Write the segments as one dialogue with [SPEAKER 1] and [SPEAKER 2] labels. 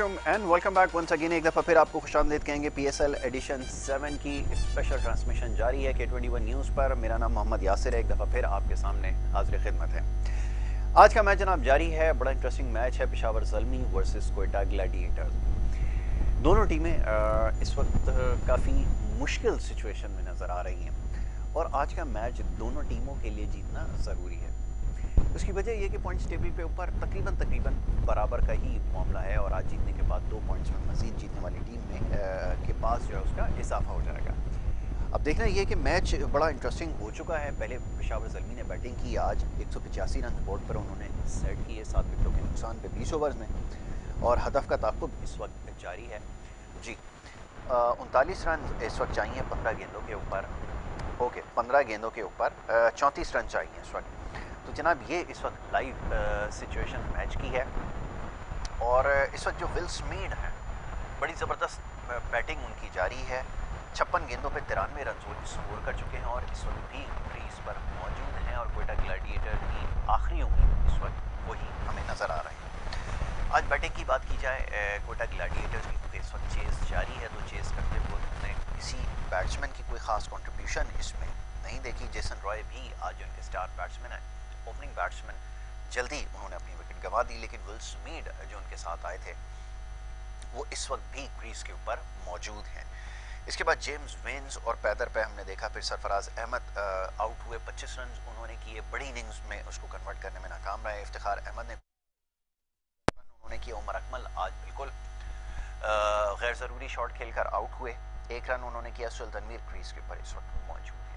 [SPEAKER 1] Aslam and welcome back once again एक दफ़ा फिर आपको खुश आमदेद कहेंगे P S L edition seven की स्पेशल ट्रांसमिशन जारी है के ट्वेंटी वन न्यूज़ पर। मेरा नाम मोहम्मद यासिर है। एक दफ़ा फिर आपके सामने हाजिर खिदमत है। आज का मैच जनाब जारी है। बड़ा इंटरेस्टिंग मैच है पिशावर जलमी वर्सेस कोयटा ग्लैडिएटर्स दोनों टीमें इस वक्त काफ़ी मुश्किल सिचुएशन में नज़र आ रही हैं। और आज का मैच दोनों टीमों के लिए जीतना ज़रूरी है। उसकी वजह यह कि पॉइंट्स टेबल पे ऊपर तकरीबन तकरीबन बराबर का ही मामला है और आज जीतने के बाद दो पॉइंट्स में मजीद जीतने वाली टीम में आ, के पास जो है उसका इजाफा हो जाएगा। अब देखना यह कि मैच बड़ा इंटरेस्टिंग हो चुका है। पहले पेशावर जलमी ने बैटिंग की आज एक सौ पचासी रन बोर्ड पर उन्होंने सेट किए सात विकेटों के नुकसान पे बीस ओवर्स में और हदफ का ताकुब इस वक्त जारी है। जी उनतालीस रन इस वक्त चाहिए पंद्रह गेंदों के ऊपर ओके पंद्रह गेंदों के ऊपर चौंतीस रन चाहिए इस वक्त। तो जनाब, ये इस वक्त लाइव सिचुएशन मैच की है। और इस वक्त जो विल स्मीड हैं, बड़ी ज़बरदस्त बैटिंग उनकी जारी है। छप्पन गेंदों पे तिरानवे रन स्कोर कर चुके हैं और इस वक्त भी क्रीज पर मौजूद हैं और कोयटा ग्लैडिएटर की आखिरी उम्मीद इस वक्त वही हमें नज़र आ रही है। आज बैटिंग की बात की जाए कोयटा ग्लैडिएटर्स की क्योंकि इस वक्त चेस जारी है। तो चेस करते हुए उन्होंने किसी बैट्समैन की कोई ख़ास कॉन्ट्रीब्यूशन इसमें नहीं देखी। जेसन रॉय भी आज उनके स्टार बैट्समैन हैं। ओपनिंग बैट्समैन जल्दी उन्होंने अपनी विकेट गंवा दी, लेकिन विल स्मीड जो उनके साथ आए थे, वो इस वक्त भी क्रीज के ऊपर मौजूद हैं। इसके बाद जेम्स वेंस और पैदर पे हमने देखा, फिर सरफराज अहमद आउट हुए। 25 रन उन्होंने किए, बड़ी इनिंग्स में उसको कन्वर्ट करने में नाकाम रहे। इफ्तार अहमद ने उन्होंने किया उमर अकमल आज बिल्कुल गैर ज़रूरी शॉट खेलकर आउट हुए। एक रन उन्होंने किया सुल तनवीर क्रीज के ऊपर इस वक्त मौजूद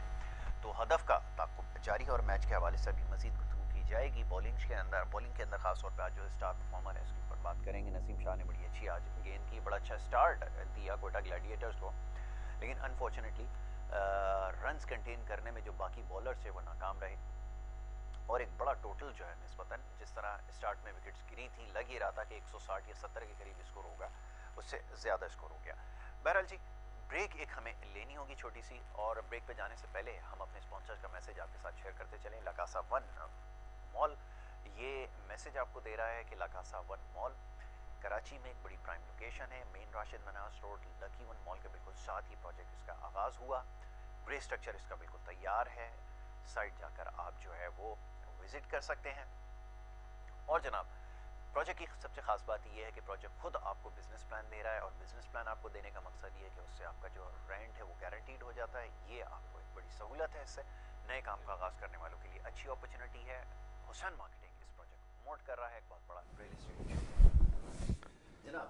[SPEAKER 1] हैं तो हदफ का ताकुब जारी है और मैच के हवाले से अभी मजीद गुफ्तु की जाएगी। बॉलिंग के अंदर बॉलिंग के अंदर खासतौर पर आज जो स्टार परफॉर्मर है, उसके ऊपर बात करेंगे। नसीम शाह ने बड़ी अच्छी आज गेंद की, बड़ा अच्छा स्टार्ट दिया कोटा ग्लैडिएटर्स को। लेकिन अनफॉर्चुनेटली रन कंटेन करने में जो बाकी बॉलर थे, वो नाकाम रहे। और एक बड़ा टोटल जो है नस्बता जिस तरह स्टार्ट में विकेट्स गिरी थी, लग ही रहा था कि 160 या 70 के करीब स्कोर होगा। उससे ज़्यादा स्कोर हो गया। बहरहाल जी ब्रेक एक हमें लेनी होगी छोटी सी, और ब्रेक पे जाने से पहले हम अपने स्पॉन्सर का मैसेज आपके साथ शेयर करते चलें। लकासा वन मॉल, ये मैसेज आपको दे रहा है कि लकासा वन मॉल, कराची में एक बड़ी प्राइम लोकेशन है, main Rashid Minhas road, lucky one mall के बिल्कुल साथ ही प्रोजेक्ट इसका आगाज़ हुआ। ग्रे स्ट्रक्चर इसका बिल्कुल तैयार है साइड जाकर आप जो है वो विज़िट कर सकते हैं। और जनाब प्रोजेक्ट की सबसे खास बात यह है कि प्रोजेक्ट खुद आपको बिज़नेस प्लान दे रहा है और बिज़नेस प्लान आपको देने का मकसद ये है कि उससे आपका जो रेंट है वो गारंटीड हो जाता है। ये आपको एक बड़ी सहूलत है इससे। नए काम का आगाज़ करने वालों के लिए अच्छी अपॉर्चुनिटी है। हुसैन मार्केटिंग इस प्रोजेक्ट को प्रमोट कर रहा है। एक बहुत बड़ा रियल इस्टेट जनाब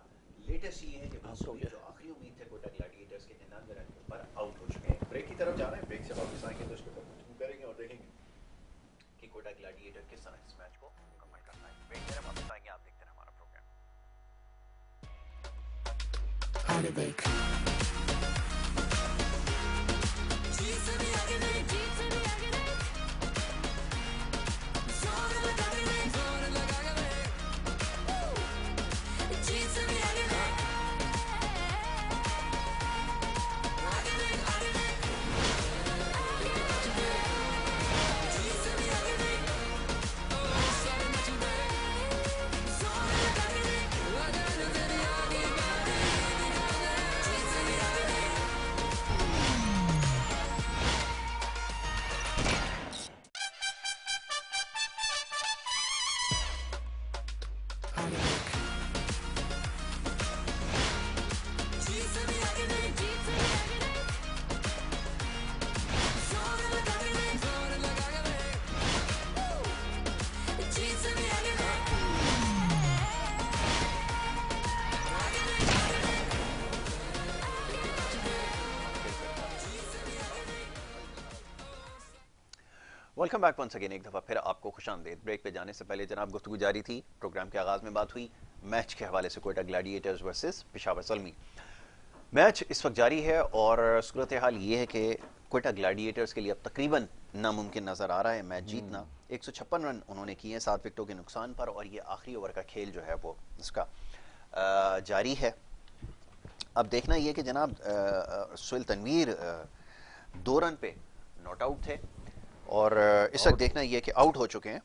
[SPEAKER 1] लेटेस्ट ये है कि हाँ, जो आखिरी उम्मीद थे कोटा ग्लैडिएटर्स के निन्यानवे रन के ऊपर आउट हो चुके हैं। ब्रेक की तरफ़ जा रहे हैं। ब्रेक से वापस आएँगे तो इसके ऊपर करेंगे और देखेंगे कि कोटा ग्लैडिएटर किस तरह
[SPEAKER 2] Saturday.
[SPEAKER 1] Welcome back once again एक दफ़ा फिर आपको खुश आमदेद। ब्रेक पे जाने से पहले जनाब गुफ्तु जारी थी प्रोग्राम के आगाज़ में बात हुई मैच के हवाले से Quetta Gladiators versus Peshawar Zalmi match इस वक्त जारी है और सूरत हाल ये है कि कोयटा ग्लैडिएटर्स के लिए अब तकरीबन नामुमकिन नज़र आ रहा है मैच जीतना। हम्म। एक रन उन्होंने किए हैं सात विकटों के नुकसान पर और ये आखिरी ओवर का खेल जो है वो इसका जारी है। अब देखना यह कि जनाब सुल तनवीर दो रन पे नॉट आउट थे। और इस वक्त देखना यह कि आउट हो चुके हैं।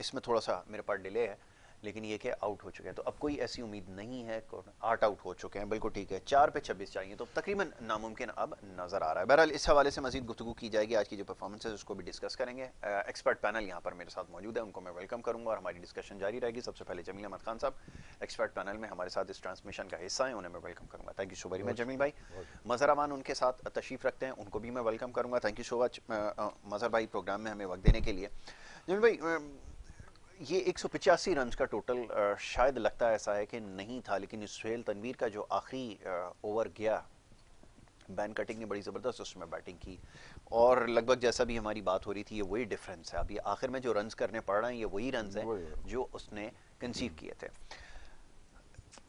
[SPEAKER 1] इसमें थोड़ा सा मेरे पास डिले है। लेकिन ये कि आउट हो चुके हैं। तो अब कोई ऐसी उम्मीद नहीं है आठ आउट हो चुके हैं। बिल्कुल ठीक है, चार पे छब्बीस चाहिए तो तकरीबन नामुमकिन अब नज़र आ रहा है। बहरहाल, इस हवाले से मजीद गुफ्तु की जाएगी। आज की जो परफॉर्मेंस है, उसको भी डिस्कस करेंगे। एक्सपर्ट पैनल यहाँ पर मेरे साथ मौजूद है, उनको मैं वेलकम करूँगा और हमारी डिस्कशन जारी रहेगी। सबसे पहले जमील अहमद खान साहब एक्सपर्ट पैनल में हमारे साथ इस ट्रांसमिशन का हिस्सा है, उन्हें मैं वेलकम करूँगा। Thank you so very much Jamil भाई। मजहर अमान उनके साथ तशरीफ़ रखते हैं, उनको भी मैं वेलकम करूँगा। Thank you so much Mazhar भाई प्रोग्राम में हमें वक्त देने के लिए। जमील भाई ये एक सौ पिचासी रन का टोटल शायद लगता ऐसा है कि नहीं था लेकिन सुहेल तनवीर का जो आखिरी ओवर गया बैन कटिंग ने बड़ी ज़बरदस्त उसमें बैटिंग की। और लगभग जैसा भी हमारी बात हो रही थी ये वही डिफरेंस है। अभी आखिर में जो रन्स करने पड़ रहे हैं ये वही रन्स हैं जो उसने कंसीव किए थे।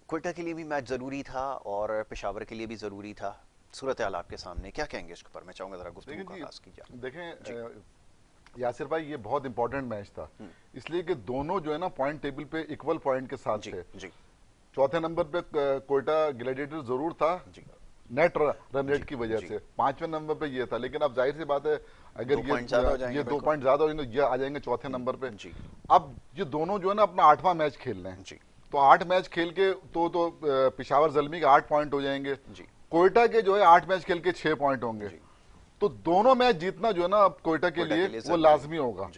[SPEAKER 1] कोयटा के लिए भी मैच ज़रूरी था और पेशावर के लिए भी ज़रूरी था। सूरत आपके सामने क्या कहेंगे इसके ऊपर? मैं चाहूँगा ज़रा गुफ्तु का कीजिए
[SPEAKER 2] देखें यासिर भाई ये बहुत इंपॉर्टेंट मैच था। हम्म। इसलिए कि दोनों जो है ना पॉइंट टेबल पे इक्वल पॉइंट के साथ थे। चौथे नंबर पे कोयटा ग्लेडिएटर ज़रूर था नेट रन रेट की वजह से। पाँचवें नंबर पे ये था। लेकिन अब ज़ाहिर सी बात है अगर ये ये दो पॉइंट ज़्यादा हो जाएँगे ये आ जाएँगे चौथे नंबर पे। अब ये दोनों जो है ना अपना आठवां मैच खेल रहे हैं। तो आठ मैच खेल के तो तो पिशावर जलमी के आठ पॉइंट हो जाएँगे। कोयटा के जो है आठ मैच खेल के छह पॉइंट होंगे। तो दोनों मैच जीतना जो है ना कोयटा के लिए, लिए वो लाजमी होगा।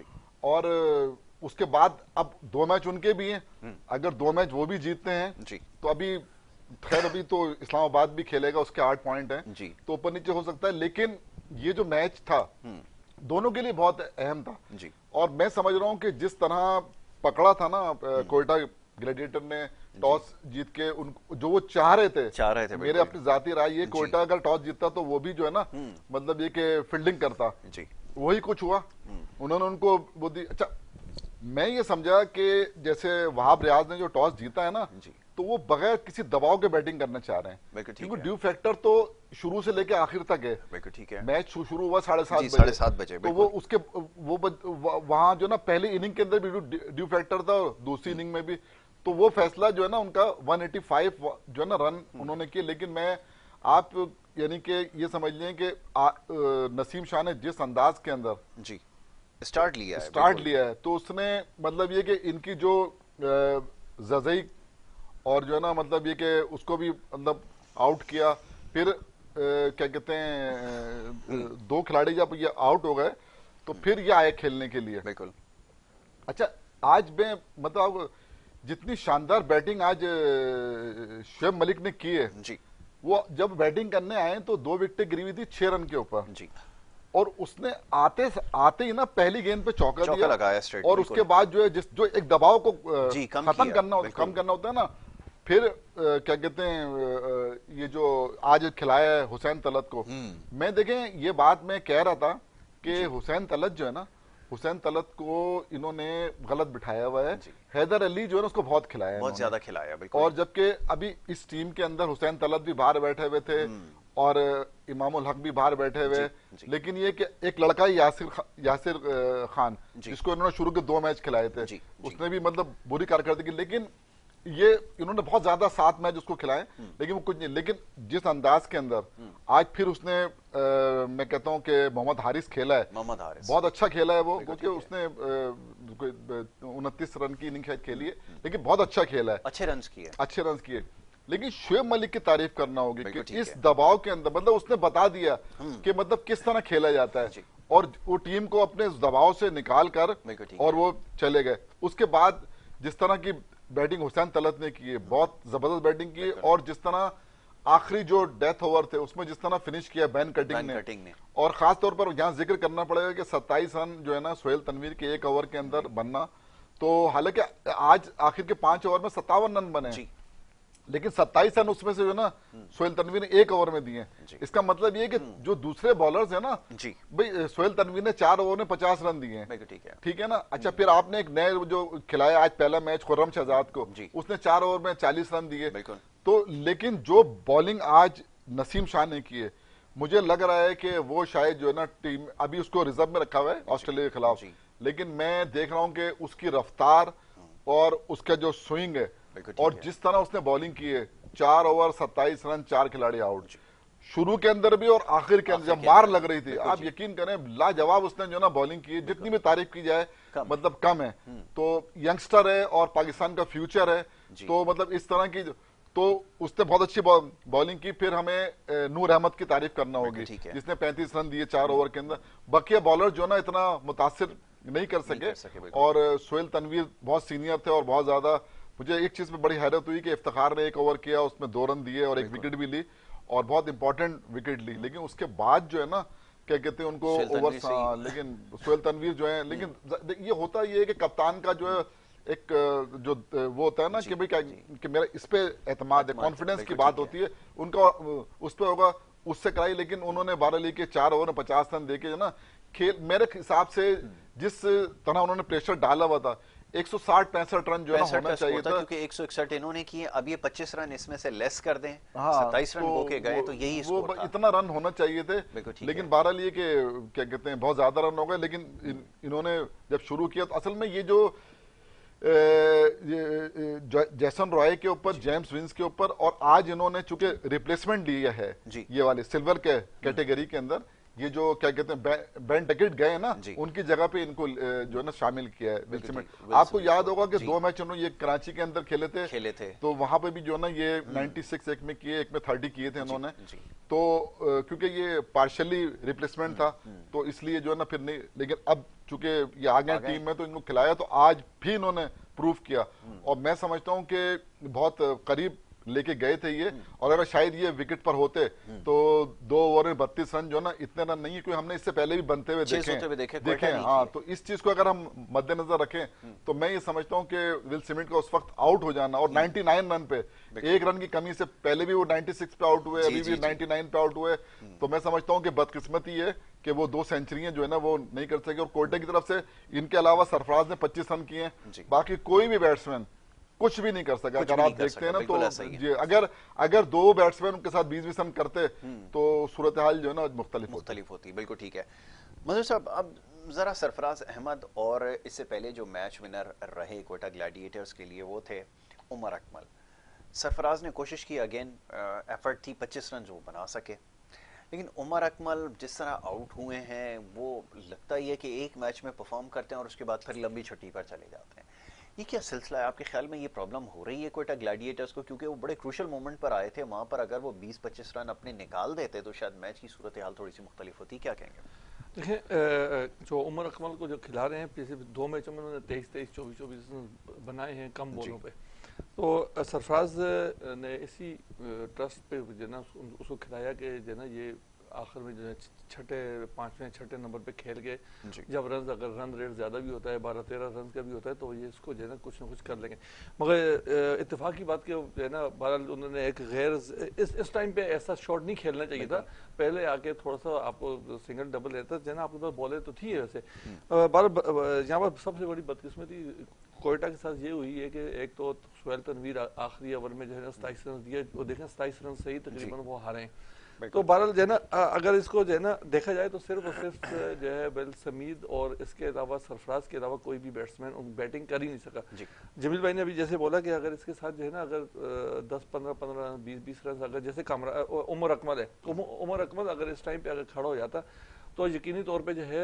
[SPEAKER 2] और उसके बाद अब दो मैच उनके भी हैं। हम्म। अगर दो मैच वो भी जीतते हैं जी। तो अभी खैर अभी तो इस्लामाबाद भी खेलेगा उसके आठ पॉइंट हैं। जी। तो ऊपर नीचे हो सकता है लेकिन ये जो मैच था हम्म। दोनों के लिए बहुत अहम था। जी। और मैं समझ रहा हूँ कि जिस तरह पकड़ा था ना हम्म। कोयटा ग्लेडिएटर ने टॉस जीत के उन जो वो चाह रहे थे
[SPEAKER 1] चाह रहे थे
[SPEAKER 2] मेरे अपनी जाती राय ये कोयटा अगर टॉस जीतता तो वो भी जो है ना हम्म। मतलब ये कि फील्डिंग करता। जी। वही कुछ हुआ। हम्म। उन्होंने उनको वो दी। अच्छा मैं ये समझा कि जैसे वहाब रियाज ने जो टॉस जीता है ना जी। तो वो बगैर किसी दबाव के बैटिंग करना चाह रहे हैं। क्योंकि ड्यू फैक्टर तो शुरू से लेके आखिर तक है। ठीक है। मैच शुरू हुआ साढ़े सात बजे। साढ़े सात बजे तो वो उसके वो वहाँ जो ना पहले इनिंग के अंदर भी ड्यू फैक्टर था और दूसरी इनिंग में भी तो वो फैसला जो है ना उनका 185 जो है ना रन हम्म। उन्होंने किए लेकिन मैं आप यानी कि ये समझ लें कि नसीम शाह ने जिस अंदाज के अंदर
[SPEAKER 1] जी स्टार्ट लिया
[SPEAKER 2] स्टार्ट लिया है तो उसने मतलब ये कि इनकी जो जजई और जो है ना मतलब ये कि उसको भी मतलब आउट किया फिर क्या कहते हैं हम्म। दो खिलाड़ी जब ये आउट हो गए तो फिर ये आए खेलने के लिए
[SPEAKER 1] बिल्कुल
[SPEAKER 2] अच्छा आज मैं मतलब जितनी शानदार बैटिंग आज शेब मलिक ने की है जी। वो जब बैटिंग करने आए तो दो विकेट गिरी हुई थी छह रन के ऊपर। जी। और उसने आते आते ही ना पहली गेंद पे चौका, चौका दिया लगाया और उसके बाद जो है जिस जो एक दबाव को खत्म करना कम करना होता है ना फिर आ, क्या कहते हैं ये जो आज खिलाया है हुसैन तलत को हम्म। मैं देखें ये बात मैं कह रहा था कि हुसैन तलत जो है ना हुसैन तलत को इन्होंने गलत बिठाया हुआ है। हैदर अली जो है उसको बहुत खिलाया
[SPEAKER 1] बहुत ज़्यादा खिलाया
[SPEAKER 2] और जबकि अभी इस टीम के अंदर हुसैन तलत भी बाहर बैठे हुए थे हम्म। और इमाम हक भी बाहर बैठे हुए। लेकिन ये कि एक लड़का ही यासिर खा, यासिर खान जिसको इन्होंने शुरू के दो मैच खिलाए थे। उसने भी मतलब बुरी कारकर्दगी लेकिन ये इन्होंने बहुत ज़्यादा सात मैच उसको खिलाए हम्म। लेकिन वो कुछ नहीं। लेकिन जिस अंदाज के अंदर हम्म। आज फिर उसने आ, मैं कहता हूँ कि मोहम्मद हारिस खेला है।
[SPEAKER 1] मोहम्मद हारिस।
[SPEAKER 2] बहुत अच्छा खेला है वो क्योंकि उसने उनतीस रन की इनिंग शायद खेली है हम्म। लेकिन बहुत अच्छा खेला है।
[SPEAKER 1] अच्छे रन किए।
[SPEAKER 2] अच्छे रन किए। लेकिन शुएब मलिक की तारीफ़ करना होगी कि इस दबाव के अंदर मतलब उसने बता दिया कि मतलब किस तरह खेला जाता है। और वो टीम को अपने दबाव से निकाल कर और वो चले गए। उसके बाद जिस तरह की बैटिंग हुसैन तलत ने की है बहुत ज़बरदस्त बैटिंग की और जिस तरह आखिरी जो डेथ ओवर थे उसमें जिस तरह फिनिश किया बैन कटिंग, बैन ने, कटिंग ने। और खास तौर पर यहाँ ज़िक्र करना पड़ेगा कि 27 रन जो है ना सोहेल तनवीर के एक ओवर के अंदर बनना। तो हालाँकि आज आखिर के पाँच ओवर में सत्तावन रन बने। लेकिन सत्ताईस रन उसमें से जो ना सोहेल तनवीर ने एक ओवर में दिए इसका मतलब ये कि
[SPEAKER 1] हम्म।
[SPEAKER 2] जो दूसरे बॉलर्स है ना
[SPEAKER 1] जी।
[SPEAKER 2] भाई सोहेल तनवीर ने चार ओवर में पचास रन दिए
[SPEAKER 1] ठीक है।
[SPEAKER 2] ठीक है ना? अच्छा फिर आपने एक नए जो खिलाया आज पहला मैच खुर्रम शहजाद को उसने चार ओवर में चालीस रन दिए। तो लेकिन जो बॉलिंग आज नसीम शाह ने की है मुझे लग रहा है कि वो शायद जो है ना टीम अभी उसको रिज़र्व में रखा हुआ है ऑस्ट्रेलिया के खिलाफ। लेकिन मैं देख रहा हूँ कि उसकी रफ्तार और उसका जो स्विंग है और जिस तरह उसने बॉलिंग की है चार ओवर सत्ताईस रन चार खिलाड़ी आउट शुरू के अंदर भी और आखिर के अंदर जब मार लग रही थी आप यकीन करें लाजवाब उसने जो ना बॉलिंग की है जितनी भी तारीफ़ की जाए। मतलब कम है। तो यंगस्टर है और पाकिस्तान का फ्यूचर है। तो मतलब इस तरह की तो उसने बहुत अच्छी बॉलिंग की फिर हमें नूर अहमद की तारीफ़ करना होगी जिसने 35 रन दिए चार ओवर के अंदर। बकिया बॉलर जो ना इतना मुतासर नहीं कर सके। और सोहेल तनवीर बहुत सीनियर थे और बहुत ज़्यादा मुझे एक चीज़ में बड़ी हैरत हुई कि इफ्तार ने एक ओवर किया उसमें दो रन दिए और एक विकेट भी ली और बहुत इंपॉर्टेंट विकेट ली। लेकिन उसके बाद जो है ना क्या कहते हैं उनको ओवर लेकिन सोहेल तनवीर जो है लेकिन ये होता ये है कि कप्तान का जो है एक जो वो होता है ना कि भाई क्या कि मेरा इस पे एतमाद है कॉन्फिडेंस की बात होती है। उनका उस पर होगा उससे कराई लेकिन उन्होंने बारह ली के चार ओवर में पचास रन देके ना खेल मेरे हिसाब से जिस तरह उन्होंने प्रेशर डाला हुआ था 160 पैंसठ रन जो है होना चाहिए
[SPEAKER 1] था। क्योंकि एक सौ इकसठ इन्होंने किए अब ये पच्चीस रन इसमें से लेस कर दें
[SPEAKER 2] हाँ,
[SPEAKER 1] सत्ताईस रन
[SPEAKER 2] तो
[SPEAKER 1] होके गए तो यही
[SPEAKER 2] वो
[SPEAKER 1] स्कोर था।
[SPEAKER 2] इतना रन होना चाहिए थे लेकिन। बारह लिए कि क्या कहते हैं बहुत ज़्यादा रन हो गए लेकिन इन, इन्होंने जब शुरू किया तो असल में ये जो जैसन रॉय के ऊपर जेम्स विंस के ऊपर और आज इन्होंने चूँकि रिप्लेसमेंट लिया है ये वाले सिल्वर के कैटेगरी के अंदर ये जो क्या कहते हैं बै- बैन टिकट गए ना उनकी जगह पे इनको जो है ना शामिल किया है विल
[SPEAKER 1] बिल्कुल
[SPEAKER 2] सिमेंट।
[SPEAKER 1] विल
[SPEAKER 2] आपको याद होगा कि दो मैच उन्होंने ये कराची के अंदर खेले थे।
[SPEAKER 1] खेले थे।
[SPEAKER 2] तो वहाँ पे भी जो है ना ये 96 एक में किए एक में 30 किए थे उन्होंने। तो क्योंकि ये पार्शली रिप्लेसमेंट था तो इसलिए जो है ना फिर नहीं लेकिन अब चूँकि ये आ गए
[SPEAKER 1] आ गए।
[SPEAKER 2] टीम में तो इनको खिलाया तो आज भी इन्होंने प्रूव किया। और मैं समझता हूँ कि बहुत करीब लेके गए थे ये और अगर शायद ये विकेट पर होते तो दो ओवर में बत्तीस रन जो ना इतने रन नहीं है क्योंकि हमने इससे पहले भी बनते हुए देखे।
[SPEAKER 1] देखे,
[SPEAKER 2] देखे हाँ तो इस चीज़ को अगर हम मद्देनजर रखें तो मैं ये समझता हूँ कि विल सिमेंट का उस वक्त आउट हो जाना और 99 रन पे एक रन की कमी से पहले भी वो 96 पे आउट हुए अभी भी
[SPEAKER 1] जी।
[SPEAKER 2] 99 पे आउट हुए तो मैं समझता हूँ कि बदकिस्मती है कि वो दो सेंचुरियाँ जो है ना वो नहीं कर सके और कोयटे की तरफ़ से इनके अलावा सरफराज ने 25 रन किए बाकी कोई भी बैट्समैन कुछ भी नहीं कर सका। अगर आप देखते हैं ना तो। जी, अगर अगर दो बैट्समैन उनके साथ बीस बीस रन करते तो सूरत हाल जो है ना मुख्तलिफ़
[SPEAKER 1] मुख्तलिफ़ होती बिल्कुल ठीक है। मजूर साहब अब जरा सरफराज अहमद और इससे पहले जो मैच विनर रहे कोटा ग्लैडिएटर्स के लिए वो थे उमर अकमल। सरफराज ने कोशिश की अगेन एफर्ट थी 25 रन वो बना सके। लेकिन उमर अकमल जिस तरह आउट हुए हैं वो लगता ही है कि एक मैच में परफॉर्म करते हैं और उसके बाद फिर लंबी छुट्टी पर चले जाते हैं। ये क्या सिलसिला है? आपके ख्याल में ये प्रॉब्लम हो रही है कोयटा ग्लैडिएटर्स को? क्योंकि वो बड़े क्रूशल मोमेंट पर आए थे वहाँ पर अगर वो 20-25 रन अपने निकाल देते तो शायद मैच की सूरत हाल थोड़ी सी मुख्तलिफ़ होती। क्या कहेंगे?
[SPEAKER 3] देखिए जो उमर अकमल को जो खिला रहे हैं जैसे दो मैचों में उन्होंने तेईस तेईस चौबीस चौबीस रन बनाए हैं कम बॉलों पे। तो सरफराज ने इसी ट्रस्ट पे जो है ना उसको खिलाया कि जो है ना ये आखिर में जो है छठे पाँचवें छठे नंबर पे खेल के जब रन अगर रन रेट ज़्यादा भी होता है बारह तेरह रन का भी होता है तो ये इसको जो है ना कुछ ना कुछ कर लेंगे। मगर इतफाक की बात कि जो है ना बहरहाल उन्होंने एक गैर इस इस टाइम पे ऐसा शॉट नहीं खेलना चाहिए था। पहले आके थोड़ा सा आपको सिंगल डबल रहता जो है ना आपके पास बॉलर तो थी वैसे। बार यहाँ पर सबसे बड़ी बदकिस्मती कोयटा के साथ ये हुई है कि एक तो सोहेल तनवीर आखिरी ओवर में जो है ना सताईस रन दिए वो देखें सताईस रन से ही तकरीबन वो हारे। हैं तो बहरहाल जो है ना अगर इसको जो है ना देखा जाए तो सिर्फ़ और सिर्फ़ जो है बेल समीद और इसके अलावा सरफराज के अलावा कोई भी बैट्समैन बैटिंग कर ही नहीं सका। जमील भाई ने अभी जैसे बोला कि अगर इसके साथ जो है ना अगर दस पंद्रह पंद्रह रन बीस बीस रन अगर जैसे कामरा उमर अकमल है उमर अकमल अगर इस टाइम पे अगर खड़ा हो जाता तो यकीनी तौर पे जो है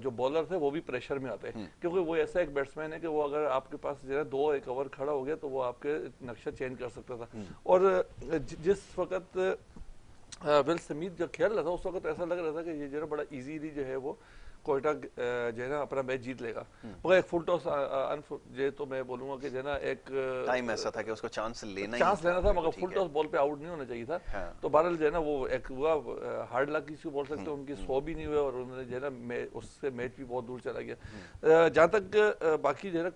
[SPEAKER 3] जो बॉलर थे वो भी प्रेशर में आते हैं। क्योंकि वो ऐसा एक बैट्समैन है कि वो अगर आपके पास जो है दो एक ओवर खड़ा हो गया तो वो आपके नक्शा चेंज कर सकता था। और जिस वक्त विल समीत जब खेल रहा था उस वक्त ऐसा लग रहा था कि ये जो है बड़ा इजीली जो है वो कोयटा जो है ना अपना मैच जीत लेगा। मगर एक फुल टॉस जो तो मैं बोलूँगा कि जो है ना एक
[SPEAKER 1] टाइम ऐसा था कि उसको चांस लेना
[SPEAKER 3] चांस लेना था मगर फुल टॉस बॉल पे आउट नहीं होना चाहिए था।
[SPEAKER 1] हाँ।
[SPEAKER 3] तो बहरहाल जो है ना वो एक हुआ हार्ड लक किसी को बोल सकते हो उनकी सौ भी नहीं हुए और उन्होंने जो है ना उससे मैच भी बहुत दूर चला गया। जहाँ तक बाकी जो है ना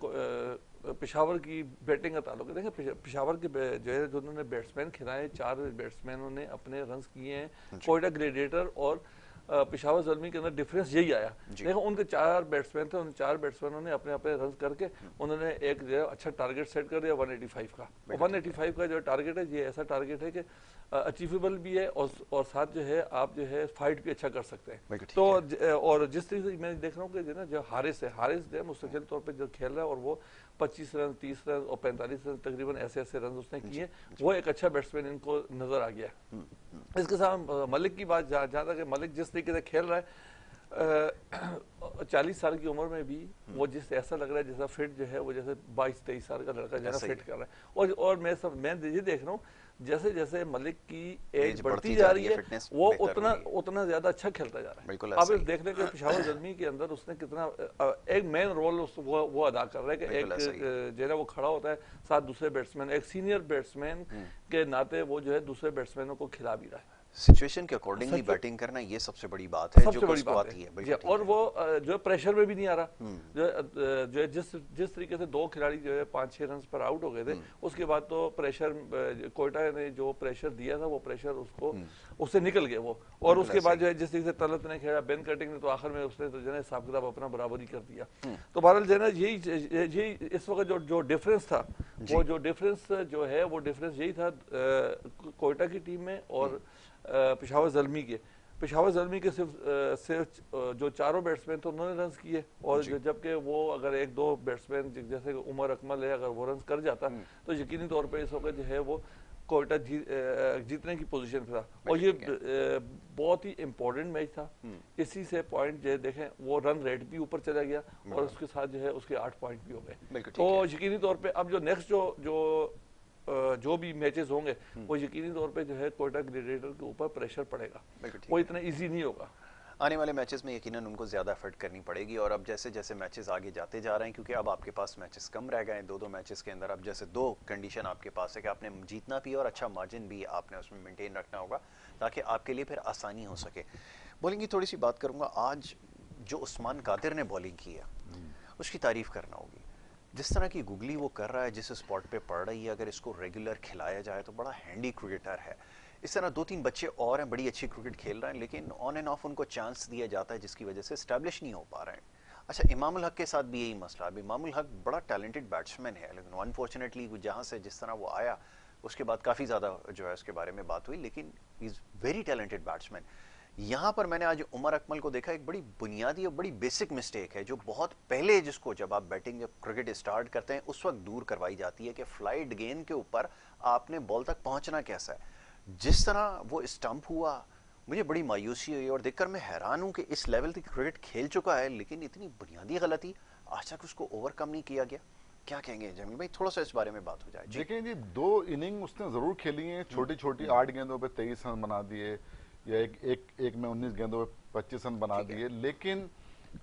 [SPEAKER 3] पिशावर की बैटिंग का ताल्लुक है देखें पिशावर के जो है जो उन्होंने बैट्समैन खिलाए चार बैट्समैनों ने अपने रन किए हैं कोयटा ग्रेडिएटर और पिशावर जलमी के अंदर डिफरेंस यही आया। देखो उनके चार बैट्समैन थे उन चार बैट्समैनों ने अपने अपने रन करके उन्होंने एक जो है अच्छा टारगेट सेट कर दिया 185 का। 185 का जो टारगेट है ये ऐसा टारगेट है कि अचीवेबल भी है और और साथ जो है आप जो है फाइट भी अच्छा कर सकते हैं। तो है। और जिस तरीके से मैं देख रहा हूँ कि जो ना जो हारिस है हारिस जो है मुस्तकिल तौर पर जो खेल रहा है और वो पच्चीस रन तीस रन और पैंतालीस रन तकरीबन ऐसे ऐसे रन उसने किए। वो एक अच्छा बैट्समैन इनको नज़र आ गया। हम्म, हम्म। इसके साथ मलिक की बात जहाँ तक मलिक जिस तरीके से खेल रहा है चालीस साल की उम्र में भी वो जिस ऐसा लग रहा है जैसा फिट जो है वो जैसे बाईस तेईस साल का लड़का जैसा फिट कर रहा है। और और मैं सब मैं ये देख रहा हूँ जैसे जैसे मलिक की एज बढ़ती जा रही है वो उतना उतना ज़्यादा अच्छा खेलता जा रहा है। अब देख रहे हैं। पिशावर जलमी के अंदर उसने कितना एक मेन रोल वो वो अदा कर रहा है कि एक जो है वो खड़ा होता है साथ दूसरे बैट्समैन एक सीनियर बैट्समैन हम्म। के नाते वो जो है दूसरे बैट्समैनों को खिला भी रहा है।
[SPEAKER 1] सिचुएशन के अकॉर्डिंगली बैटिंग करना ये सबसे बड़ी बात है
[SPEAKER 3] सबसे जो बड़ी बात आती है, है। और वो जो प्रेशर में भी नहीं आ रहा हम्म। जो जो जिस जिस तरीके से दो खिलाड़ी जो है पाँच छह रन पर आउट हो गए थे हम्म। उसके बाद तो प्रेशर कोयटा ने जो प्रेशर दिया था वो प्रेशर उसको हम्म। उससे निकल गए वो और उसके बाद जो है जिस तरीके से तलत ने खेला बेन कटिंग ने तो आखिर में उसने तो जो है हिसाब किताब अपना बराबरी कर दिया तो बहरहाल जो है ना यही यही इस वक्त जो जो डिफरेंस था वो जो डिफरेंस जो है वो डिफरेंस यही था कोयटा की टीम में और पिशावर जलमी के। पिशावर जलमी के सिर्फ़ सिर्फ़ जो चारों बैट्समैन थे उन्होंने रन किए और जबकि वो अगर एक दो बैट्समैन जैसे उमर अकमल है अगर वो रन कर जाता हम्म। तो यकीनी तौर पर इस वक्त जो है वो कोयटा जी, जीतने की पोजीशन पे था। और ये बहुत ही इम्पोर्टेंट मैच था। हम्म। इसी से पॉइंट जो है देखें वो रन रेट भी ऊपर चला गया और उसके साथ जो है उसके आठ पॉइंट भी हो गए। तो यकीनी तौर पे अब जो नेक्स्ट जो जो जो भी मैचेस होंगे हम्म। वो यकीनी तौर पे जो है कोयटा ग्रेडिएटर के ऊपर प्रेशर पड़ेगा। वो इतना इजी नहीं होगा।
[SPEAKER 1] आने वाले मैचेस में यकीनन उनको ज़्यादा एफर्ट करनी पड़ेगी और अब जैसे जैसे मैचेस आगे जाते जा रहे हैं क्योंकि अब आपके पास मैचेस कम रह गए हैं दो दो मैचेस के अंदर अब जैसे दो कंडीशन आपके पास है कि आपने जीतना भी और अच्छा मार्जिन भी आपने उसमें मेंटेन रखना होगा ताकि आपके लिए फिर आसानी हो सके। बॉलिंग की थोड़ी सी बात करूँगा आज जो उस्मान कादिर ने बॉलिंग की है हम्म। उसकी तारीफ़ करना होगी। जिस तरह की गुगली वो कर रहा है, जिस स्पॉट पे पड़ रही है, अगर इसको रेगुलर खिलाया जाए तो बड़ा हैंडी क्रिकेटर है। इस तरह दो तीन बच्चे और हैं, बड़ी अच्छी क्रिकेट खेल रहे हैं, लेकिन ऑन एंड ऑफ़ उनको चांस दिया जाता है, जिसकी वजह से स्टैब्लिश नहीं हो पा रहे हैं। अच्छा इमामुल हक के साथ भी यही मसला है। इमामुल हक बड़ा टैलेंटेड बैट्समैन है, लेकिन अनफॉर्चुनेटली जहाँ से जिस तरह वो आया, उसके बाद काफ़ी ज़्यादा जो है उसके बारे में बात हुई, लेकिन इज़ वेरी टैलेंटेड बैट्समैन यहाँ पर मैंने आज उमर अकमल को देखा, एक बड़ी बुनियादी और बड़ी बेसिक मिस्टेक है, जो बहुत पहले जिसको जब आप बैटिंग जब क्रिकेट स्टार्ट करते हैं, उस वक्त दूर करवाई जाती है कि फ़्लाइट गेंद के ऊपर आपने बॉल तक पहुँचना कैसा है। जिस तरह वो स्टंप हुआ, मुझे बड़ी मायूसी हुई और देखकर मैं हैरान हूँ कि इस लेवल तक क्रिकेट खेल चुका है, लेकिन इतनी बुनियादी गलती, आज तक उसको ओवरकम नहीं किया गया। क्या कहेंगे जमील भाई, थोड़ा सा इस बारे में बात हो जाए।
[SPEAKER 2] देखें जी, दो इनिंग उसने ज़रूर खेली है छोटी छोटी आठ गेंदों पर तेईस रन बना दिए या एक एक एक में उन्नीस गेंदों में पच्चीस रन बना दिए। लेकिन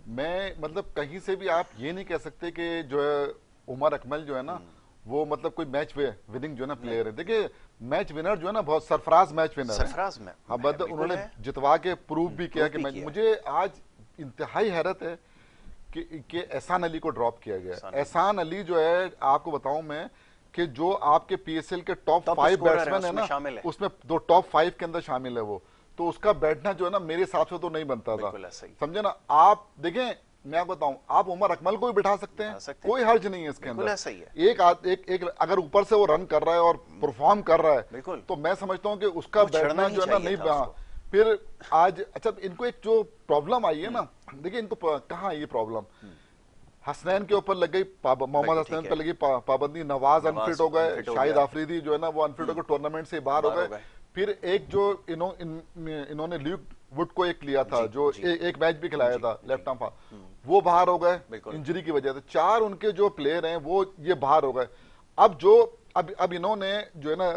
[SPEAKER 2] मैं मतलब कहीं से भी आप ये नहीं कह सकते कि जो है उमर अकमल जो है ना हम्म। वो मतलब कोई मैच विनिंग जो है ना प्लेयर है। देखिए मैच विनर जो है ना बहुत सरफराज मैच विनर
[SPEAKER 1] सरफराज में
[SPEAKER 2] हाँ मतलब उन्होंने जितवा के प्रूव भी किया कि मैच मुझे आज इंतहाई हैरत है कि, कि एहसान अली को ड्रॉप किया गया एहसान अली। जो है आपको बताऊँ मैं कि जो आपके पीएसएल के टॉप फाइव बैट्समैन है ना उसमें दो टॉप फाइव के अंदर शामिल है वो। तो उसका बैठना जो है ना मेरे हिसाब से तो नहीं बनता था। समझे ना? आप देखें मैं आपको बताऊँ आप उमर अकमल को भी बिठा सकते हैं। सकते कोई हर्ज नहीं है इसके अंदर। है। एक, आद, एक एक अगर ऊपर से वो रन कर रहा है और परफॉर्म कर रहा है तो मैं समझता हूँ कि उसका बैठना जो है ना नहीं हाँ। फिर आज अच्छा इनको एक जो प्रॉब्लम आई है ना हम्म। देखिए इनको कहा ये प्रॉब्लम? हम्म। हसनैन के ऊपर लग गई मोहम्मद हसनैन पर लगी पाबंदी नवाज़ अनफिट हो गए शाहिद आफरीदी जो है ना वो अनफिट हो गए टूर्नामेंट से बाहर हो गए। फिर एक जो इनो, इन, इन्होंने ल्यूक वुड को एक लिया था जी, जो जी, ए, एक मैच भी खिलाया था लेफ़्ट आर्म हम्म। वो बाहर हो गए इंजरी की वजह से। चार उनके जो प्लेयर हैं वो ये बाहर हो गए। अब जो अब अब इन्होंने जो है ना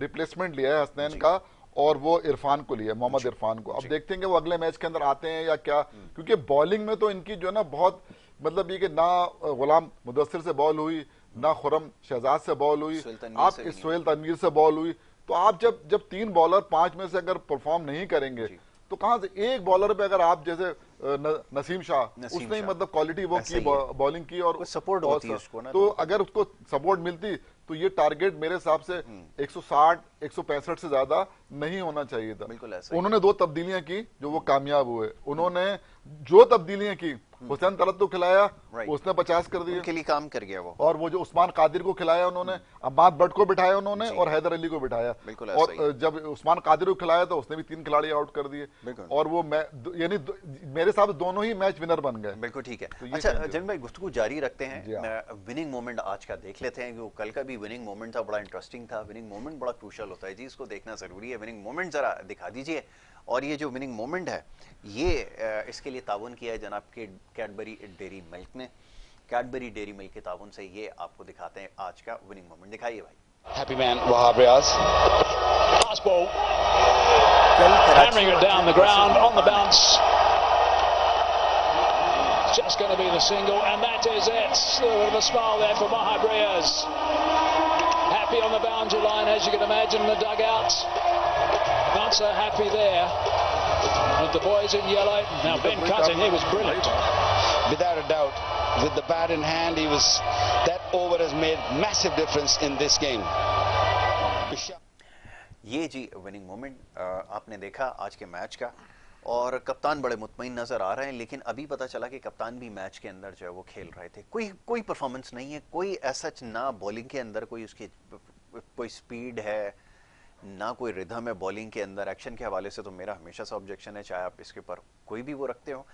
[SPEAKER 2] रिप्लेसमेंट लिया है हसनैन का और वो इरफान को लिया मोहम्मद इरफान को। अब देखते हैं कि वो अगले मैच के अंदर आते हैं या क्या। हम्म। क्योंकि बॉलिंग में तो इनकी जो है ना बहुत मतलब ये कि ना गुलाम मुदस्सिर से बॉल हुई ना खुरम शहजाद से बॉल हुई। आप सोहेल तनवीर से बॉल हुई। तो आप जब जब तीन बॉलर पाँच में से अगर परफॉर्म नहीं करेंगे तो कहाँ से एक बॉलर पे अगर आप जैसे न, नसीम शाह उसने मतलब क्वालिटी वो की बॉलिंग की और
[SPEAKER 1] सपोर्ट होती है उसको
[SPEAKER 2] ना तो, तो। अगर उसको सपोर्ट मिलती तो ये टारगेट मेरे हिसाब से 160 हम्म। 165 से ज़्यादा नहीं होना चाहिए था।
[SPEAKER 1] बिल्कुल ऐसा
[SPEAKER 2] उन्होंने दो तब्दीलियाँ की जो वो कामयाब हुए। उन्होंने जो तब्दीलियाँ की। हुसैन तलत को खिलाया उसने पचास कर दिया
[SPEAKER 1] के लिए काम कर गया वो।
[SPEAKER 2] और वो जो उस्मान कादिर को खिलाया उन्होंने अब्बाद भट्ट को बिठाया उन्होंने और हैदर अली को बिठाया। और जब उस्मान कादिर को खिलाया तो उसने भी तीन खिलाड़ी आउट कर दिए। और वो यानी मेरे हिसाब से दोनों ही मैच विनर बन गए।
[SPEAKER 1] बिल्कुल ठीक है। तो अच्छा जन भाई गुफ्तु जारी रखते हैं। विनिंग मोमेंट आज का देख लेते हैं कि कल का भी विनिंग मोमेंट था बड़ा इंटरेस्टिंग था। विनिंग मोमेंट बड़ा क्रूशल होता है। जी इसको देखना ज़रूरी है। विनिंग मोमेंट जरा दिखा दीजिए। और ये जो विनिंग मोमेंट है ये इसके लिए ताउन किया है जनाब के कैडबरी डेरी मिल्क ने कैडबरी डेरी मिल्क के ताउन से ये आपको दिखाते हैं आज का विनिंग मोमेंट दिखाइए भाई।
[SPEAKER 4] Happy man Wahab Riaz pass ball hammering it down the ground on the bounce just gonna be the single and that is it sliver a smile there for Wahab Riaz happy on the boundary line as you can imagine the dugouts Not so happy there. With the boys in yellow. Now Ben Cutting, he was brilliant.
[SPEAKER 5] Without a doubt, with the bat in hand, he was. That over has made massive difference in this game.
[SPEAKER 1] ये जी winning moment आपने देखा आज के match का और कप्तान बड़े मुतमिन नज़र आ रहे हैं लेकिन अभी पता चला कि कप्तान भी मैच के अंदर जो है वो खेल रहे थे कोई कोई परफॉर्मेंस नहीं है कोई ऐसा ना बॉलिंग के अंदर कोई उसकी कोई स्पीड है ना कोई रिधम है बॉलिंग के अंदर एक्शन के हवाले से तो मेरा हमेशा से ऑब्जेक्शन है, चाहे आप इसके ऊपर कोई भी वो रखते हो।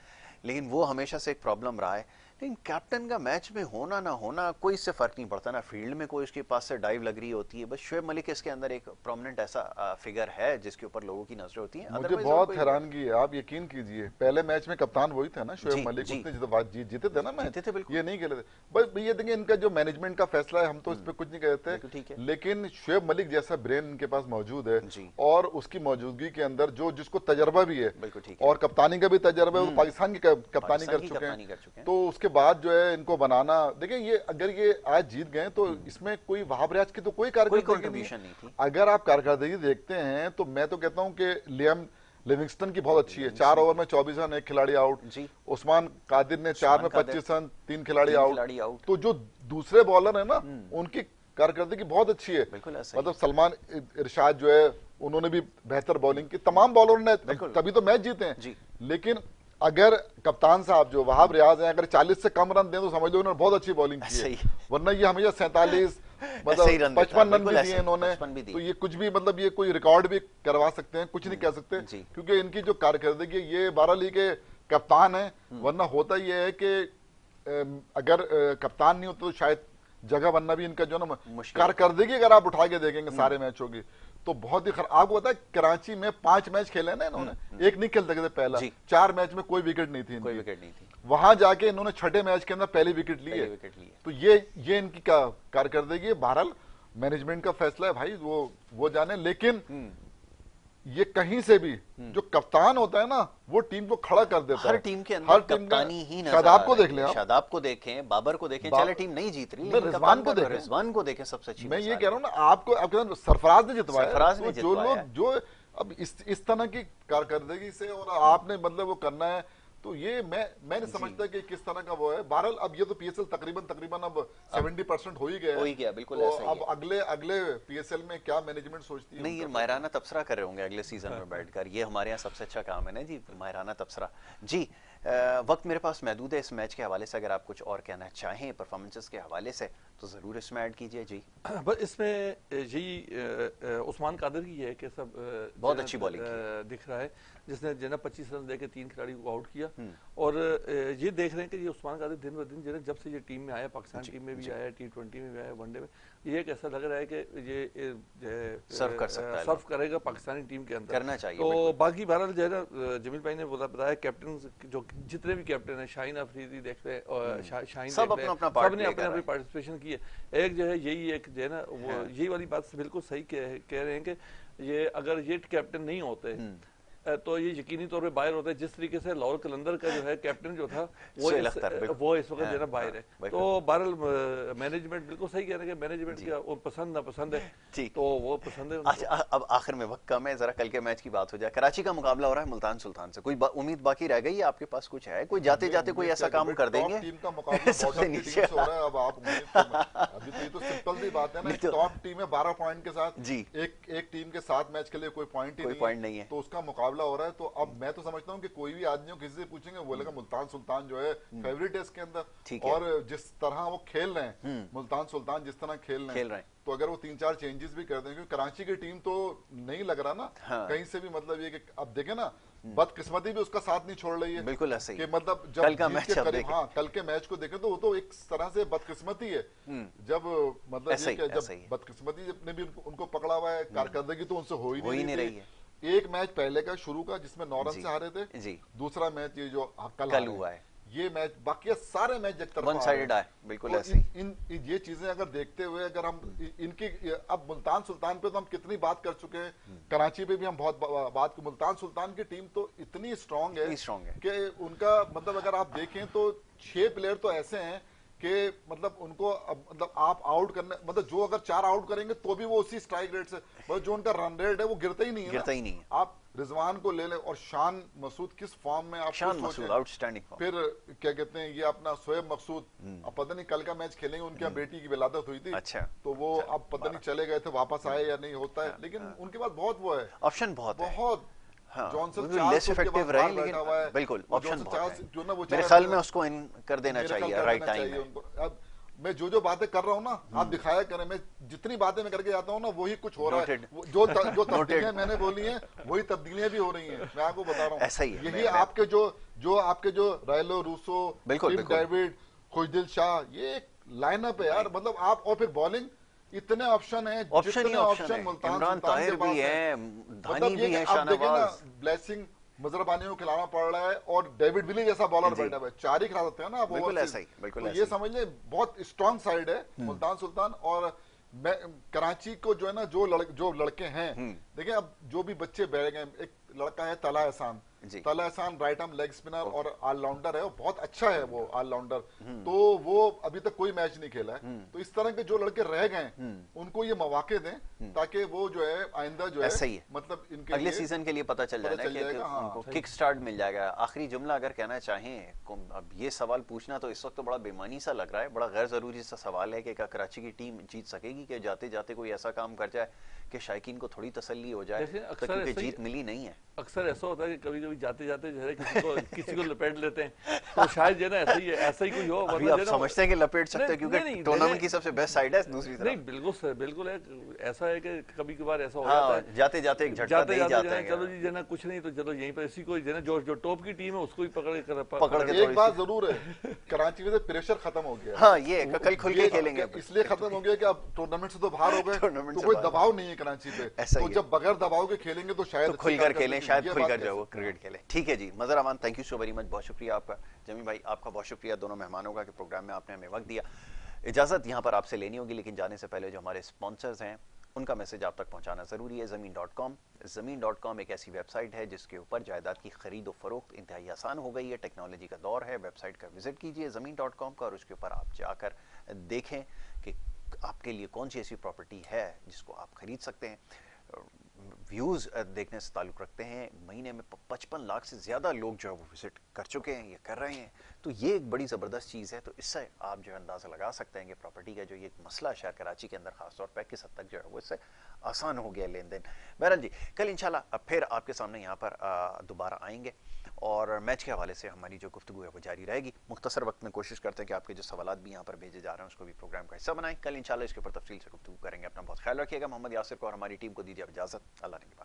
[SPEAKER 1] लेकिन वो हमेशा से एक प्रॉब्लम रहा है। लेकिन कैप्टन का मैच में होना ना होना कोई इससे फ़र्क नहीं पड़ता ना। फ़ील्ड में कोई उसके पास से डाइव लग रही होती है। बस शुएब मलिक इसके अंदर एक प्रोमिनेंट ऐसा फिगर है जिसके ऊपर लोगों की नज़रें होती हैं।
[SPEAKER 2] मुझे बहुत हैरानगी है। आप यकीन कीजिए पहले मैच में कप्तान वही था ना शुएब मलिक उसने जीते थे ना मैच ये नहीं खेले थे। बस ये देखिए इनका जो मैनेजमेंट का फैसला है हम तो इस पर कुछ नहीं कहते लेकिन शुएब मलिक जैसा ब्रेन इनके पास मौजूद है और उसकी मौजूदगी के अंदर जो जिसको तजर्बा भी है और कप्तानी का भी तजर्बा है हम्म। पाकिस्तान की कप्तानी कर चुके हैं। तो उसके बाद जो है इनको बनाना देखिए ये अगर ये आज जीत गए तो हम्म। इसमें कोई वहाब की तो कोई कारकर्दगी नहीं थी। अगर आप कारकर्दगी देखते हैं तो मैं तो कहता हूँ कि लियम लिविंगस्टन की बहुत अच्छी है। चार ओवर में चौबीस रन एक खिलाड़ी आउट उस्मान कादिर ने चार में पच्चीस रन तीन खिलाड़ी आउट तो जो दूसरे बॉलर है ना हम्म। उनकी कारकर्दगी बहुत अच्छी है। मतलब सलमान इरशाद जो है उन्होंने भी बेहतर बॉलिंग की। तमाम बॉलरों ने तभी तो मैच जीते हैं। लेकिन अगर कप्तान साहब जो वहाब रियाज है अगर 40 से कम रन दें तो समझ लो उन्होंने बहुत अच्छी बॉलिंग की है। वरना ये हमेशा सैतालीस मतलब पचपन रन भी दिए इन्होंने। तो ये कुछ भी मतलब ये कोई रिकॉर्ड भी करवा सकते हैं कुछ नहीं कह सकते क्योंकि इनकी जो कारकर्दगी ये बारह लीग के कप्तान है। हम्म। वरना होता ये है कि अगर कप्तान नहीं होता तो शायद जगह बनना भी इनका जो ना कारकर्दगी अगर आप उठा के देखेंगे हम्म। सारे मैचों की तो बहुत ही खराब आपको पता है कराची में पाँच मैच खेले ना इन्होंने। हम्म, हम्म। एक नहीं खेलते सके थे पहला। चार मैच में कोई विकेट नहीं थी कोई विकेट नहीं थी। वहाँ जाके इन्होंने छठे मैच के अंदर पहली विकेट ली है। तो ये ये इनकी कारकर्दगी बहरहाल मैनेजमेंट का फैसला है भाई वो वो जाने। लेकिन हम्म। ये कहीं से भी हम्म। जो कप्तान होता है ना वो टीम को खड़ा कर देता
[SPEAKER 1] हर टीम के अंदर कप्तानी ही
[SPEAKER 2] शादाब को देख लें
[SPEAKER 1] शादाब को देखें बाबर को देखें चले टीम नहीं जीत रही रिजवान को देखें। रिजवान को देखें सबसे अच्छी
[SPEAKER 2] मैं ये कह रहा हूँ ना आपको आपके सरफराज ने जितवाया सरफराज ने जो लोग जो अब इस इस तरह की कारकर्दगी से और आपने मतलब वो करना है तो ये मैं मैं नहीं समझता कि किस तरह का वो है। बहरहाल अब ये तो पीएसएल तकरीबन तकरीबन अब सेवेंटी परसेंट हो ही गया
[SPEAKER 1] हो। ही गया बिल्कुल
[SPEAKER 2] तो ऐसा अब अगले अगले पीएसएल में क्या मैनेजमेंट सोचती है
[SPEAKER 1] नहीं ये मायराना तबसरा कर रहे होंगे अगले सीज़न में बैठकर। ये हमारे यहाँ सबसे अच्छा काम है ना जी मायराना तबसरा। जी वक्त मेरे पास महदूद है इस मैच के हवाले से। अगर आप कुछ और कहना चाहें परफॉर्मेंसेस के हवाले से तो ज़रूर इसमें ऐड कीजिए जी।
[SPEAKER 3] बस इसमें यही उस्मान कादर की है कि सब
[SPEAKER 1] बहुत अच्छी बॉलिंग
[SPEAKER 3] दिख रहा है। जिसने जना पच्चीस रन देकर तीन खिलाड़ी को आउट किया हम्म। और ये देख रहे हैं कि ये उस्मान कादिर दिन ब दिन जब से ये टीम में आया पाकिस्तान टीम में भी आया टी ट्वेंटी में भी आया वनडे में ये एक ऐसा लग रहा है कि ये
[SPEAKER 1] सर्व कर सकता है
[SPEAKER 3] सर्व करेगा पाकिस्तानी टीम के अंदर
[SPEAKER 1] करना चाहिए
[SPEAKER 3] तो बाकी भारत जो है ना जमील भाई ने बोला बताया कैप्टन जो जितने भी कैप्टन है शाहीन अफरीदी देख रहे हम्म। शाहीन सब अपना अपना सबने अपने अपनी पार्टिसिपेशन की है एक जो है यही एक जो है ना वो हाँ। यही वाली बात बिल्कुल सही कह रहे हैं कि ये अगर ये कैप्टन नहीं होते हम्म। तो ये यकीनी तौर पे बाहर होता है जिस तरीके से लाहौर कलंदर का जो है कैप्टन जो था वो इस, वो इस वक्त जो है बाहर है। हाँ, तो बहरल मैनेजमेंट बिल्कुल सही कह रहे हैं मैनेजमेंट का वो पसंद ना पसंद है तो वो पसंद है
[SPEAKER 1] अच्छा अब आखिर में वक्त कम है जरा कल के मैच की बात हो जाए। कराची का मुकाबला हो रहा है मुल्तान सुल्तान से। कोई उम्मीद बाकी रह गई आपके पास कुछ है? कोई जाते जाते कोई ऐसा काम कर देंगे? टीम का मुकाबला नीचे हो रहा है अब आप
[SPEAKER 2] अभी तो तो सिंपल सी बात है ना टॉप टीम है बारह पॉइंट के साथ जी। एक एक टीम के साथ मैच के लिए कोई पॉइंट ही
[SPEAKER 1] पॉइंट नहीं है।
[SPEAKER 2] तो उसका मुकाबला हो रहा है तो अब मैं तो समझता हूँ कि कोई भी आदमी किसी से पूछेंगे बोलेगा हम्म। मुल्तान सुल्तान जो है फेवरेट है इसके अंदर। और जिस तरह वो खेल रहे हैं हम्म। मुल्तान सुल्तान जिस तरह खेल रहे हैं तो अगर वो तीन चार चेंजेस भी कर देंगे कराची की टीम तो नहीं लग रहा ना हाँ। कहीं से भी मतलब ये कि अब देखे ना हम्म। बदकिस्मती भी उसका साथ नहीं छोड़ रही है।
[SPEAKER 1] बिल्कुल ऐसे
[SPEAKER 2] कि मतलब जब कल का मैच के करीब हाँ कल के मैच को देखें तो वो तो एक तरह से बदकिस्मती है। जब मतलब ये जब बदकिस्मती ने भी उनको पकड़ा हुआ है कारकर्दगी तो उनसे हो ही नहीं रही है। एक मैच पहले का शुरू का जिसमें नौ रन से हारे थे। जी। दूसरा मैच ये जो कल, कल हुआ है। ये मैच बाकी सारे मैच एक
[SPEAKER 1] तरफ़ वन साइडेड है। बिल्कुल तो
[SPEAKER 2] ऐसे इन, इन ये चीज़ें अगर देखते हुए अगर हम इनकी अब मुल्तान सुल्तान पे तो हम कितनी बात कर चुके हैं। हम्म। कराची पे भी हम बहुत बात मुल्तान सुल्तान की टीम तो इतनी स्ट्रांग है स्ट्रांग है। कि उनका मतलब अगर आप देखें तो छह प्लेयर तो ऐसे हैं कि मतलब उनको मतलब आप आउट करने मतलब जो अगर चार आउट करेंगे तो भी वो उसी स्ट्राइक रेट से मतलब जो उनका रन रेट है वो गिरता ही नहीं है
[SPEAKER 1] गिरता ही नहीं है।
[SPEAKER 2] आप रिजवान को ले ले और शान मसूद किस फॉर्म में आप
[SPEAKER 1] शान मसूद आउटस्टैंडिंग
[SPEAKER 2] फिर क्या कहते हैं ये अपना सोएब मकसूद हम्म। अब पता नहीं कल का मैच खेलेंगे उनके यहाँ बेटी की विलादत हुई थी। अच्छा। तो वो अच्छा, अब पता नहीं चले गए थे वापस आए या नहीं होता है। हाँ, लेकिन हाँ। उनके पास बहुत वो है।
[SPEAKER 1] ऑप्शन बहुत
[SPEAKER 2] बहुत।
[SPEAKER 1] हाँ, लेस इफ़ेक्टिव रहे लेकिन बिल्कुल ऑप्शन जो ना वो मेरे ख्याल में उसको इन कर देना चाहिए राइट टाइम
[SPEAKER 2] अब मैं जो जो बातें कर रहा हूँ ना आप हम्म। दिखाया करें मैं जितनी बातें मैं करके जाता हूँ ना वही कुछ हो रहा है। जो जो तब्दीलियाँ मैंने बोली हैं वही तब्दीलियाँ भी हो रही हैं मैं आपको बता रहा हूँ।
[SPEAKER 1] ऐसा ही
[SPEAKER 2] यही आपके जो जो आपके जो Rilee Rossouw David Khushdil Shah ये एक लाइनअप है यार। मतलब आप और फिर बॉलिंग इतने ऑप्शन है
[SPEAKER 1] ऑप्शन ही ऑप्शन मुल्तान ताहिर भी है। धानी मतलब भी है शाहनवाज।
[SPEAKER 2] ब्लेसिंग मजरबानी को खिलाना पड़ रहा है और डेविड विली जैसा बॉलर बैठा हुआ है। चार ही खिला सकते हैं ना आप
[SPEAKER 1] बिल्कुल ऐसा ही बिल्कुल
[SPEAKER 2] तो ये समझ ले बहुत स्ट्रॉन्ग साइड है हम्म। मुल्तान सुल्तान और मैं कराची को जो है ना जो लड़के जो लड़के हैं हम्म। देखिए अब जो भी बच्चे बैठ गए एक लड़का है Talha Ehsan. Talha Ehsan right arm leg spinner और ऑलराउंडर है वो बहुत अच्छा है वो ऑलराउंडर हम्म। तो वो अभी तक कोई मैच नहीं खेला है। हम्म। तो इस तरह के जो लड़के रह गए हम्म। उनको ये मौके दें ताकि वो जो है आइंदा जो है
[SPEAKER 1] सही है मतलब इनके अगले सीज़न के लिए पता चल जाएगा हाँ। किक स्टार्ट मिल जाएगा। आखिरी जुमला अगर कहना चाहें अब ये सवाल पूछना तो इस वक्त तो बड़ा बेमानी सा लग रहा है बड़ा गैर ज़रूरी सा सवाल है कि क्या कराची की टीम जीत सकेगी कि जाते जाते कोई ऐसा काम कर जाए? कि शायकीन को थोड़ी तसल्ली हो जाए तो क्योंकि जीत मिली नहीं है।
[SPEAKER 3] अक्सर ऐसा होता है कि कभी कभी जाते जाते जो है किसी को किसी को लपेट लेते हैं। तो शायद जो है ना ऐसा ही है ऐसा ही कोई हो
[SPEAKER 1] अभी आप समझते हैं कि लपेट सकते हैं क्योंकि टूर्नामेंट की सबसे बेस्ट साइड है दूसरी तरफ़।
[SPEAKER 3] नहीं बिल्कुल सर बिल्कुल है ऐसा है कि कभी कभार ऐसा हो
[SPEAKER 1] हाँ, जाता है। जाते जाते एक झटका दे जाते हैं।
[SPEAKER 3] चलो जी जो कुछ नहीं तो चलो यहीं पर इसी को जो जो जो टॉप की टीम है उसको ही पकड़ के
[SPEAKER 2] पकड़ के एक बात ज़रूर है कराची में प्रेशर खत्म हो गया।
[SPEAKER 1] हाँ ये कल खुल के खेलेंगे
[SPEAKER 2] इसलिए खत्म हो गया कि अब टूर्नामेंट से तो बाहर हो गए तो कोई दबाव नहीं है कराची पे तो जब बगैर दबाव के खेलेंगे तो शायद
[SPEAKER 1] खुलकर खेलें शायद खुलकर जाओ क्रिकेट खेले। ठीक है जी Mazhar Aman thank you so very much बहुत शुक्रिया आपका जमी भाई आपका बहुत शुक्रिया। दोनों मेहमानों का कि प्रोग्राम में आपने हमें वक्त दिया। इजाज़त यहाँ पर आपसे लेनी होगी लेकिन जाने से पहले जो हमारे स्पॉन्सर्स हैं उनका मैसेज आप तक पहुंचाना ज़रूरी है। Zameen dot com Zameen dot com एक ऐसी वेबसाइट है जिसके ऊपर जायदाद की खरीद व फरोख्त इंतहाई आसान हो गई है। टेक्नोलॉजी का दौर है वेबसाइट का विज़िट कीजिए ज़मीन डॉट कॉम का और उसके ऊपर आप जाकर देखें कि आपके लिए कौन सी ऐसी प्रॉपर्टी है जिसको आप खरीद सकते हैं? व्यूज़ देखने से ताल्लुक़ रखते हैं। महीने में पचपन लाख से ज़्यादा लोग जो है वो विज़िट कर चुके हैं, या कर रहे हैं। तो ये एक बड़ी ज़बरदस्त चीज़ है तो इससे आप जो है अंदाज़ा लगा सकते हैं कि प्रॉपर्टी का जो ये मसला शहर कराची के अंदर, ख़ासतौर पर, किस हद तक जो है वो इससे आसान हो गया लेन देन बहरहाल जी, कल इंशाल्लाह फिर आपके सामने यहाँ पर दोबारा आएँगे और मैच के हवाले से हमारी जो गुफ्तु है वो जारी रहेगी। मुख्तर वक्त में कोशिश करते हैं कि आपके जो सवाल भी यहाँ पर भेजे जा रहे हैं, उसको भी प्रोग्राम का हिस्सा बनाएँ। कल इंशाल्लाह इसके ऊपर तफसील से गुफ्तु करेंगे। अपना बहुत ख्याल रखिएगा। मोहम्मद यासिर को और हमारी टीम को दीजिए इजाज़त। अल्लाह ने की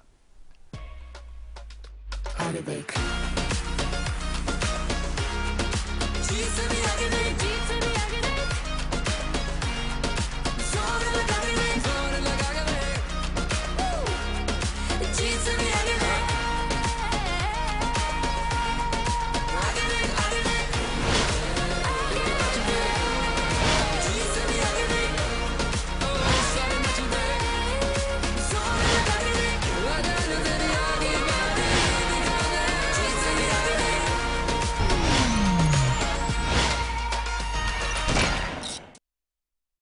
[SPEAKER 1] It's a.